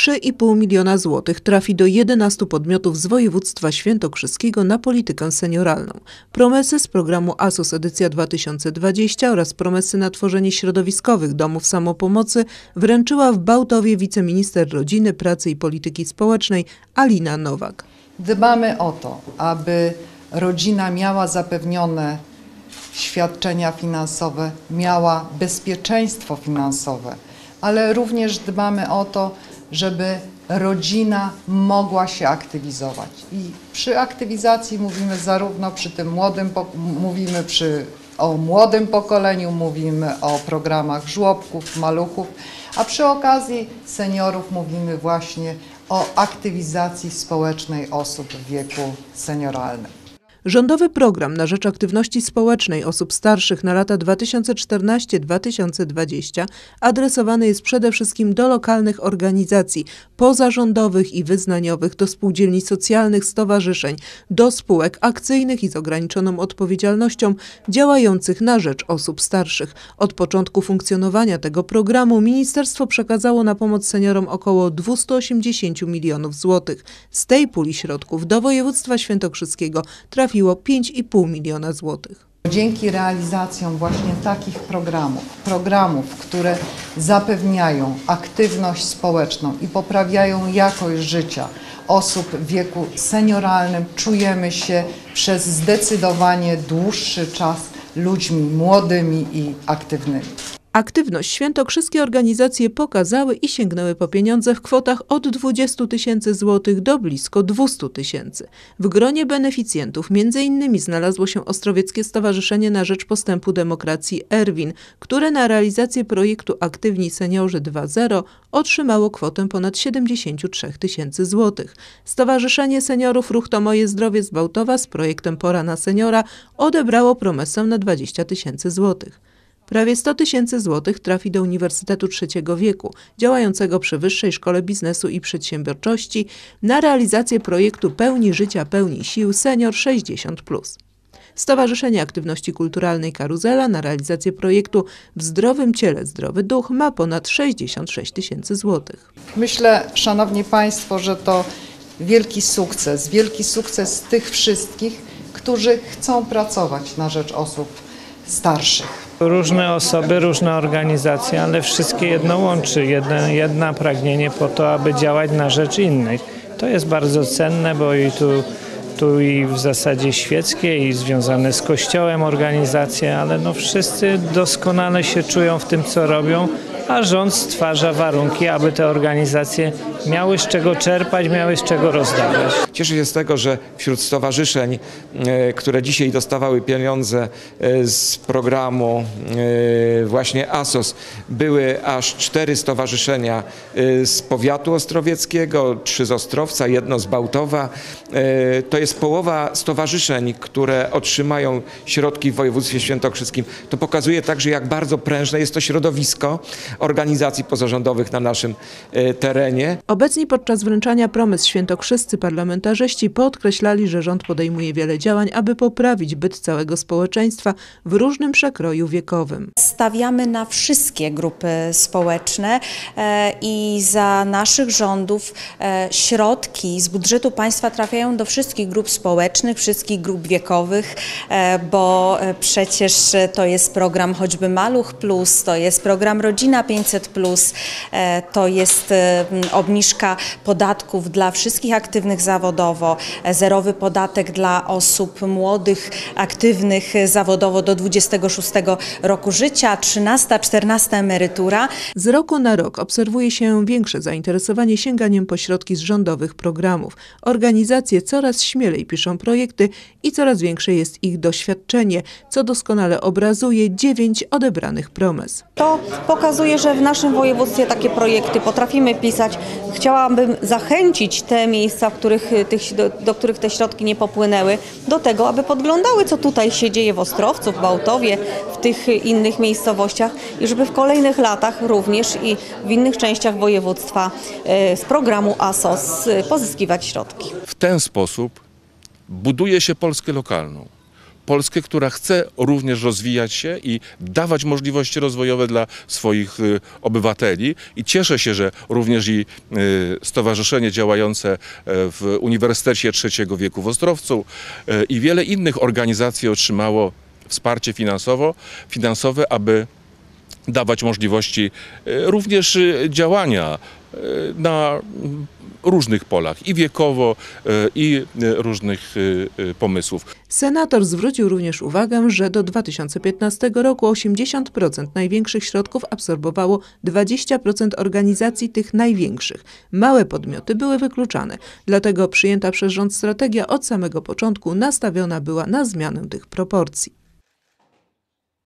3,5 miliona złotych trafi do 11 podmiotów z województwa świętokrzyskiego na politykę senioralną. Promesy z programu ASOS edycja 2020 oraz promesy na tworzenie środowiskowych domów samopomocy wręczyła w Bałtowie wiceminister rodziny, pracy i polityki społecznej Alina Nowak. Dbamy o to, aby rodzina miała zapewnione świadczenia finansowe, miała bezpieczeństwo finansowe, ale również dbamy o to, żeby rodzina mogła się aktywizować. I przy aktywizacji mówimy zarówno przy tym młodym, mówimy przy, o młodym pokoleniu, mówimy o programach żłobków, maluchów, a przy okazji seniorów mówimy właśnie o aktywizacji społecznej osób w wieku senioralnym. Rządowy program na rzecz aktywności społecznej osób starszych na lata 2014-2020 adresowany jest przede wszystkim do lokalnych organizacji pozarządowych i wyznaniowych, do spółdzielni socjalnych, stowarzyszeń, do spółek akcyjnych i z ograniczoną odpowiedzialnością działających na rzecz osób starszych. Od początku funkcjonowania tego programu ministerstwo przekazało na pomoc seniorom około 280 milionów złotych. Z tej puli środków do województwa świętokrzyskiego trafiło 5,5 miliona złotych. Dzięki realizacjom właśnie takich programów, programów, które zapewniają aktywność społeczną i poprawiają jakość życia osób w wieku senioralnym, czujemy się przez zdecydowanie dłuższy czas ludźmi młodymi i aktywnymi. Aktywność świętokrzyskie organizacje pokazały i sięgnęły po pieniądze w kwotach od 20 tysięcy złotych do blisko 200 tysięcy. W gronie beneficjentów m.in. znalazło się Ostrowieckie Stowarzyszenie na Rzecz Postępu Demokracji Erwin, które na realizację projektu Aktywni Seniorzy 2.0 otrzymało kwotę ponad 73 tysięcy złotych. Stowarzyszenie Seniorów Ruch to Moje Zdrowie z Bałtowa z projektem Pora na Seniora odebrało promesę na 20 tysięcy złotych. Prawie 100 tysięcy złotych trafi do Uniwersytetu Trzeciego Wieku, działającego przy Wyższej Szkole Biznesu i Przedsiębiorczości, na realizację projektu Pełni Życia, Pełni Sił Senior 60+. Stowarzyszenie Aktywności Kulturalnej Karuzela na realizację projektu W zdrowym ciele zdrowy duch ma ponad 66 tysięcy złotych. Myślę, Szanowni Państwo, że to wielki sukces, wielki sukces tych wszystkich, którzy chcą pracować na rzecz osób starszych. Różne osoby, różne organizacje, ale wszystkie jedno łączy, jedna pragnienie po to, aby działać na rzecz innych. To jest bardzo cenne, bo i tu, tu i w zasadzie świeckie i związane z Kościołem organizacje, ale no wszyscy doskonale się czują w tym, co robią, a rząd stwarza warunki, aby te organizacje miały z czego czerpać, miały z czego rozdawać. Cieszę się z tego, że wśród stowarzyszeń, e, które dzisiaj dostawały pieniądze e, z programu e, właśnie ASOS, były aż cztery stowarzyszenia z powiatu ostrowieckiego, trzy z Ostrowca, jedno z Bałtowa. To jest połowa stowarzyszeń, które otrzymają środki w województwie świętokrzyskim. To pokazuje także, jak bardzo prężne jest to środowisko organizacji pozarządowych na naszym terenie. Obecni podczas wręczania promes świętokrzyscy parlamentarzyści podkreślali, że rząd podejmuje wiele działań, aby poprawić byt całego społeczeństwa w różnym przekroju wiekowym. Stawiamy na wszystkie grupy społeczne e, i za naszych rządów e, środki z budżetu państwa trafiają do wszystkich grup społecznych, wszystkich grup wiekowych, e, bo przecież to jest program choćby Maluch Plus, to jest program Rodzina 500 Plus, to jest e, m, obniżka podatków dla wszystkich aktywnych zawodowo, zerowy podatek dla osób młodych, aktywnych zawodowo do 26 roku życia, 13, 14 emerytura. Z roku na rok obserwuje się większe zainteresowanie sięganiem po środki z rządowych programów. Organizacje coraz śmielej piszą projekty i coraz większe jest ich doświadczenie, co doskonale obrazuje dziewięć odebranych promes. To pokazuje, że w naszym województwie takie projekty potrafimy pisać. Chciałabym zachęcić te miejsca, w których, y, tych, do, do których te środki nie popłynęły, do tego, aby podglądały, co tutaj się dzieje w Ostrowcu, w Bałtowie, w tych y, innych miejscowościach i żeby w kolejnych latach również i w innych częściach województwa y, z programu ASOS pozyskiwać środki. W ten sposób buduje się Polskę lokalną. Polskę, która chce również rozwijać się i dawać możliwości rozwojowe dla swoich y, obywateli. I cieszę się, że również i y, stowarzyszenie działające e, w Uniwersytecie Trzeciego Wieku w Ostrowcu e, i wiele innych organizacji otrzymało wsparcie finansowo, finansowe, aby dawać możliwości e, również działania na różnych polach i wiekowo, e, i e, różnych e, pomysłów. Senator zwrócił również uwagę, że do 2015 roku 80% największych środków absorbowało 20% organizacji tych największych. Małe podmioty były wykluczane, dlatego przyjęta przez rząd strategia od samego początku nastawiona była na zmianę tych proporcji.